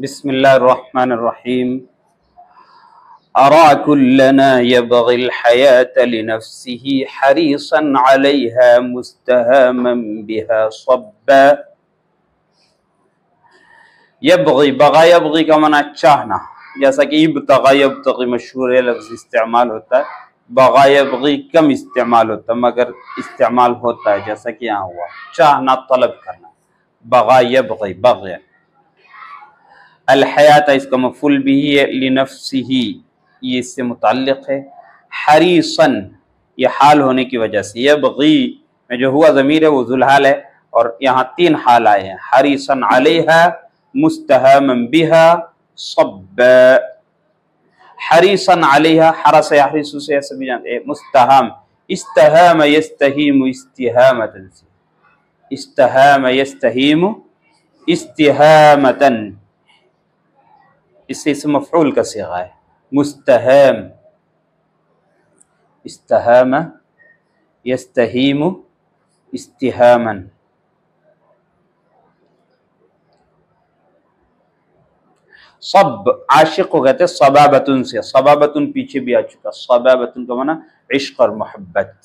बिस्मिल्लाहिर्रहमानिर्रहीम अरा कुल्लना यबगिल हयात लिनफ्सिही हरीसन अलैहा मुस्तहमन बिहा सब्बा यबगी बगा यबगी का मना चाहना जैसा कि इब्तगा यबतगी मशहूर है लफ्ज इस्तेमाल होता है बगा यबगी कम इस्तेमाल होता है मगर इस्तेमाल होता है जैसा कि यहाँ हुआ चाहना तलब करना बगा यबगी बग़ अलहयात इसका मफुल भी है लिनफ्सी ही ये इससे मुतक़ है। हरीसन, ये हाल होने की वजह से यबगी में जो हुआ ज़मीर है, वो जुलहाल है, और यहाँ तीन हाल आए हैं। हरीसन अलैहा मुस्तहम बिहा सब हरीसन अलैहा, हरस हरीसु से सभी जानते हैं, मुस्तहम। यस्तहीम इस्तिहामतन से। इस्तहम यस्तहीम इस्तिहामतन। इससे इस मफूल का सिगा है मुस्तहम इस्तहम यस्तहीम इस्तिहामन सब आशिक को कहते सबाबतुन से सबाबतुन पीछे भी आ चुका सबाबतुन का माना इश्क और मोहब्बत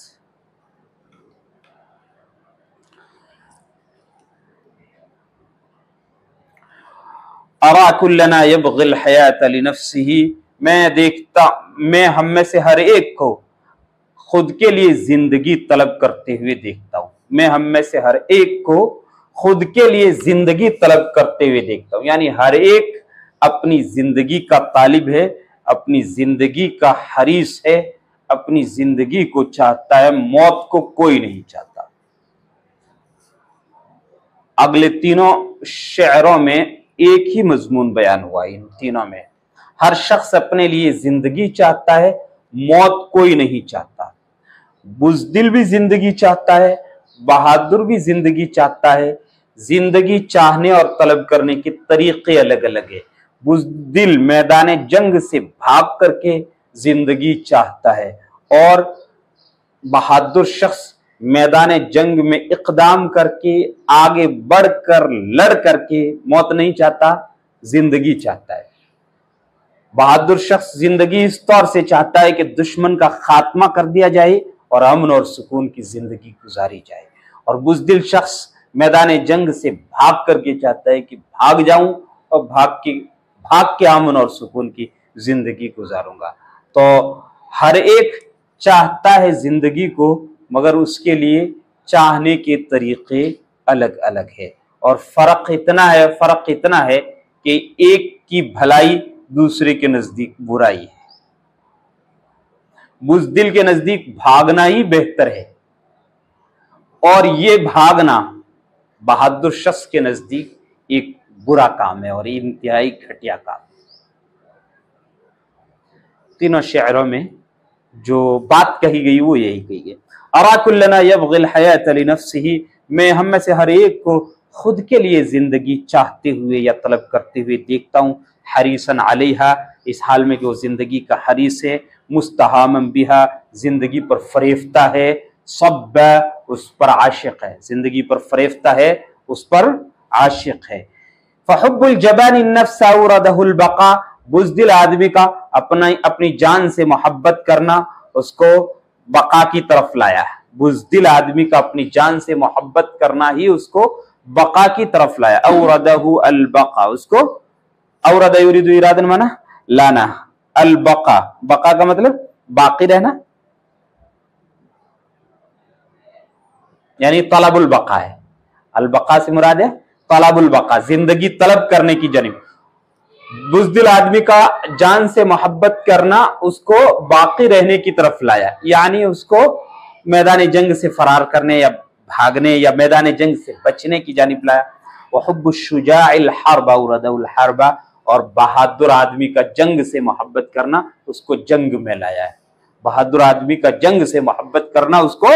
अराकुल्लना यबगिल हयात लिनफ्सिही, मैं देखता, मैं हम में से हर एक को खुद के लिए ज़िंदगी तलब करते हुए देखता हूँ। मैं हम में से हर एक को खुद के लिए ज़िंदगी तलब करते हुए देखता हूँ। यानी हर एक अपनी ज़िंदगी का तालिब है, अपनी ज़िंदगी का हरीस है, अपनी ज़िंदगी को चाहता है, मौत को कोई नहीं चाहता। अगले तीनों शहरों में एक ही मजमून बयान हुआ इन तीनों में। हर शख्स अपने लिए ज़िंदगी चाहता है, मौत कोई नहीं चाहता। बुजदिल भी ज़िंदगी चाहता है, बहादुर भी ज़िंदगी चाहता है। ज़िंदगी चाहने और तलब करने के तरीके अलग अलग है। बुजदिल मैदान जंग से भाग करके ज़िंदगी चाहता है और बहादुर शख्स मैदान जंग में इकदाम करके, आगे बढ़कर, लड़ करके मौत नहीं चाहता, ज़िंदगी चाहता है। बहादुर शख्स ज़िंदगी इस तौर से चाहता है कि दुश्मन का खात्मा कर दिया जाए और अमन और सुकून की ज़िंदगी गुजारी जाए। और बुजदिल शख्स मैदान जंग से भाग करके चाहता है कि भाग जाऊँ और भाग के भाग के अमन और सुकून की ज़िंदगी गुजारूँगा। तो हर एक चाहता है ज़िंदगी को मगर उसके लिए चाहने के तरीके अलग अलग है। और फ़र्क इतना है, फ़र्क इतना है कि एक की भलाई दूसरे के नज़दीक बुराई है। बुजदिल के नज़दीक भागना ही बेहतर है। और ये भागना बहादुर शख्स के नज़दीक एक बुरा काम है और इंतहाई घटिया काम तीनों शहरों में जो बात कही गई वो यही कही गई। अराकुल्लना यबगिल हयात नफ्सिही मैं हम में से हर एक को खुद के लिए ज़िंदगी चाहते हुए या तलब करते हुए देखता हूँ। हरीसन अलैहा, इस हाल में कि वो ज़िंदगी का हरीस है मुस्तहाम बिहा, ज़िंदगी पर फरेफ्ता है सब उस पर आशिक है। ज़िंदगी पर फरेफ्ता है, उस पर आशिक है। फ़हब्बुल जबान नफ्साउरदहुल बका बुजदिल आदमी का अपना अपनी जान से मोहब्बत करना, उसको बका की तरफ़ लाया है। बुजदिल आदमी का अपनी जान से मोहब्बत करना ही उसको बका की तरफ़ लाया। औरदहु अल बका उसको औरद इरादन माना? लाना। अलबका। बका बका का मतलब बाकी रहना। यानी तलबुल बका है। अलबका से मुराद है तलबुल बका। ज़िंदगी तलब करने की जनिब। बुजदिल आदमी का जान से मोहब्बत करना उसको बाकी रहने की तरफ़ लाया। यानी उसको मैदान जंग से फरार करने या भागने या मैदान जंग से बचने की जानब लाया। वहबुशुजारबा और बहादुर आदमी का जंग से मोहब्बत करना उसको जंग में लाया है। बहादुर आदमी का जंग से मोहब्बत करना उसको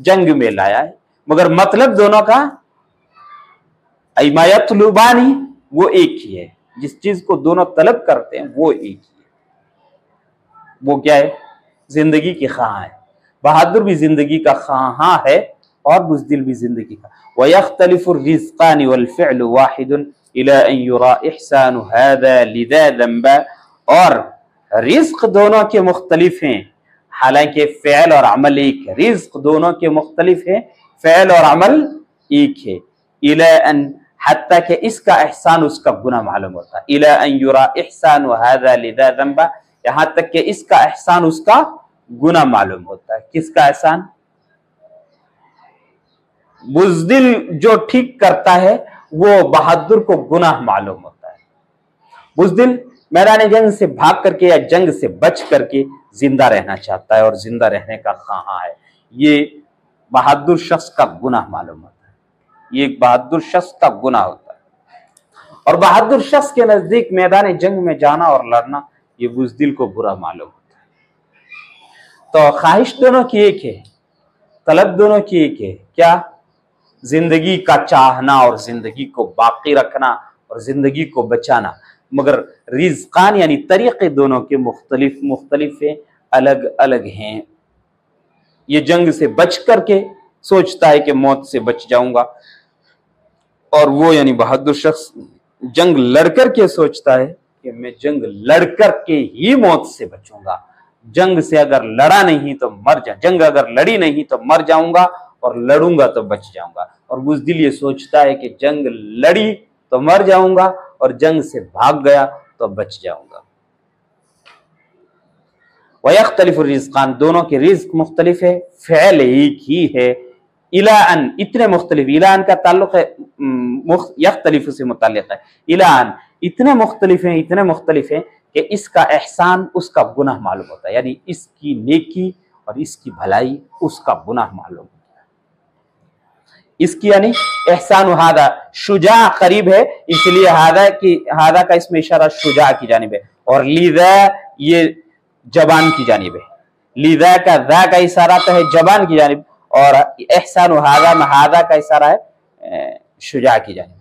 जंग में लाया है। मगर मतलब दोनों का इमायतलुबानी वो एक ही है। जिस चीज़ को दोनों तलब करते हैं, वो एक ही वो क्या है? ज़िंदगी की खां है। बहादुर भी ज़िंदगी का खां है और बुजदिल भी ज़िंदगी का। और रिज्क दोनों के मुख्तलिफ़ हैं। हालाँकि फ़ैल और अमल एक है। रिज्क दोनों के मुख्तलिफ़ है। फ़ैल और अमल एक है। हत्ता के इसका एहसान, उसका गुना मालूम होता इला एहसान वबा यहाँ तक कि इसका एहसान, उसका गुना मालूम होता है। किसका एहसान? बुजदिल जो ठीक करता है, वो बहादुर को गुनाह मालूम होता है। बुजदिल मैदान जंग से भाग करके या जंग से बच करके ज़िंदा रहना चाहता है और ज़िंदा रहने का कहा है? ये बहादुर शख्स का गुनाह मालूम होता है। ये एक बहादुर शख्स का गुना होता है। और बहादुर शख्स के नज़दीक मैदान जंग में जाना और लड़ना, ये बुजदिल को बुरा मालूम होता है। तो ख्वाहिश दोनों की एक है, तलब दोनों की एक है, क्या? ज़िंदगी का चाहना और ज़िंदगी को बाकी रखना और ज़िंदगी को बचाना। मगर रिजकान यानी तरीके दोनों के मुख्तलिफ़ मुख्तलिफ़ हैं अलग अलग हैं। ये जंग से बच करके सोचता है कि मौत से बच जाऊँगा। और वो यानी बहादुर शख्स जंग लड़कर के सोचता है कि मैं जंग लड़कर के ही मौत से बचूँगा। जंग से अगर लड़ा नहीं तो मर जा, जंग अगर लड़ी नहीं तो मर जाऊँगा और लड़ूँगा तो बच जाऊँगा। और बुजदिल ये सोचता है कि जंग लड़ी तो मर जाऊँगा और जंग से भाग गया तो बच जाऊँगा। वख्तलिफ रिजकान, दोनों के रिज्क मुख्तलिफ़ है, फ़ैल एक ही है। इलान इतने मुख्तलिफ़ इलान का ताल्लुक है यख्तलिफ से मुतल है इलान इतने मुख्तलिफ़ हैं इतने मुख्तलिफ़ हैं कि इसका एहसान उसका गुनाह मालूम होता है यानी इसकी नेकी और इसकी भलाई उसका गुनाह मालूम होता है इसकी यानी एहसान हादा शुजा करीब है इसलिए हादा की हादा का इसमें इशारा शुजा की जानब है और लीदा ये जबान की जानब है लीदा का दा का इशारा तो है जबान की जानब और एहसान हादा महादा का इशारा है शुजा की जानब